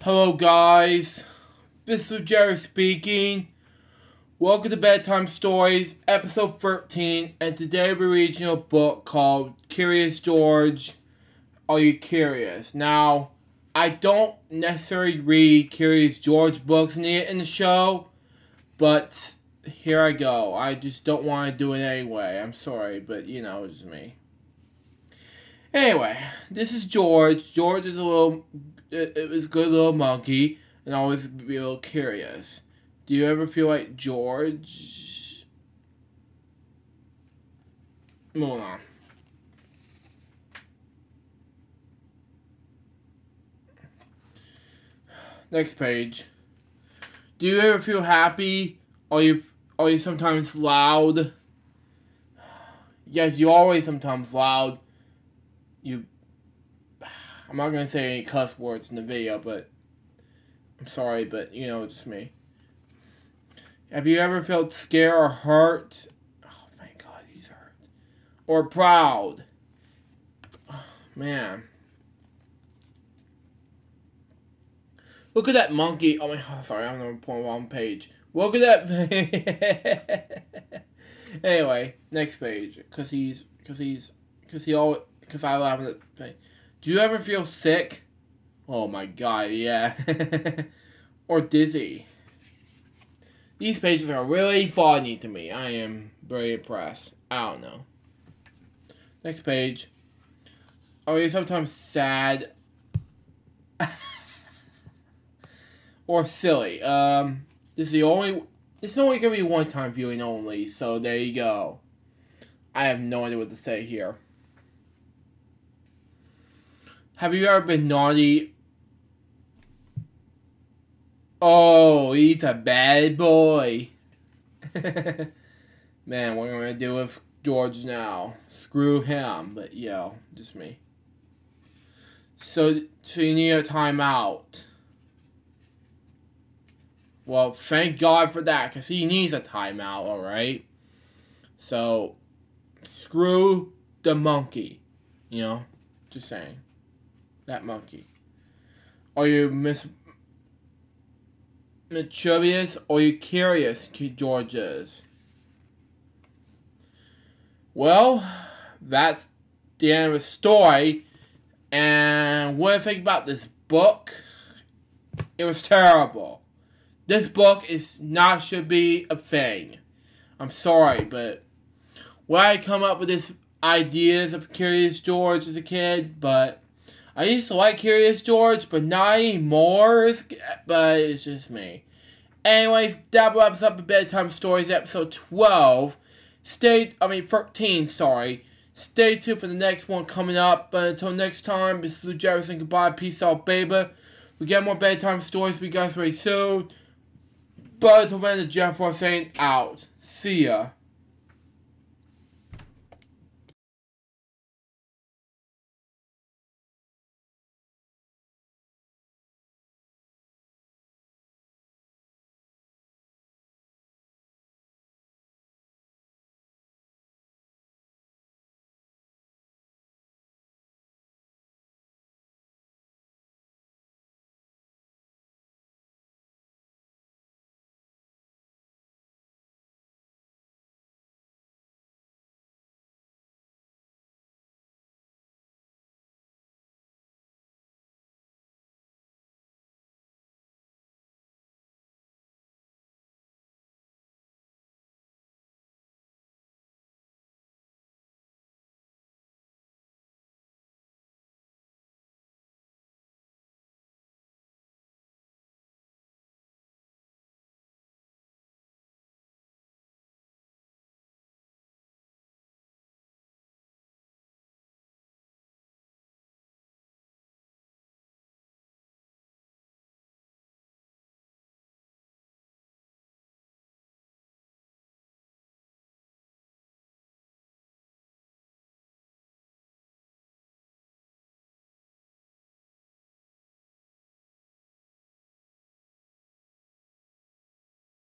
Hello guys, this is Jerry speaking. Welcome to Bedtime Stories, episode 13, and today we're reading a book called Curious George, Are You Curious? Now, I don't necessarily read Curious George books in the, in the show, but here I go. I just don't want to do it anyway. I'm sorry, but you know, it's me. Anyway, this is George. George is a little, it, it was good little monkey, and always be a little curious. Do you ever feel like George? Moving on. Next page. Do you ever feel happy? Are you are you sometimes loud? Yes, you always sometimes loud. You I'm not gonna say any cuss words in the video, but I'm sorry, but you know, it's me. Have you ever felt scared or hurt? Oh, thank God he's hurt. Or proud? Oh, man. Look at that monkey. Oh my God, sorry, I'm on the wrong page. Look at that. anyway, next page. Cause he's, cause he's, cause he always, cause I love it. Do you ever feel sick? Oh my God, yeah. or dizzy. These pages are really funny to me. I am very impressed. I don't know. Next page. Are you sometimes sad? or silly? Um, this is the only. This is only gonna be one time viewing only, so there you go. I have no idea what to say here. Have you ever been naughty Oh, he's a bad boy. Man, what am I gonna do with George now? Screw him, but yeah, just me. So, so you need a timeout. Well, thank God for that, because he needs a timeout, alright? So, screw the monkey. You know? Just saying. That monkey. Are you miss mischievous or you curious, Georges? Well, that's the end of the story. And what you think about this book? It was terrible. This book is not should be a thing. I'm sorry, but why I come up with this ideas of Curious George as a kid, but I used to like Curious George, but not anymore. But it's just me. Anyways, that wraps up the Bedtime Stories episode 12. Stay, I mean 13, sorry. Stay tuned for the next one coming up. But until next time, this is Lou saying goodbye. Peace out, baby. We get more Bedtime Stories for you guys very soon. But until then, the Jeff was saying out. See ya.